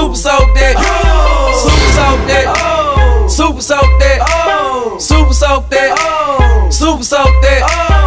super soak that. Super soak that. Oh. Super soak that. Oh. Super soak that. Oh. Super soak that.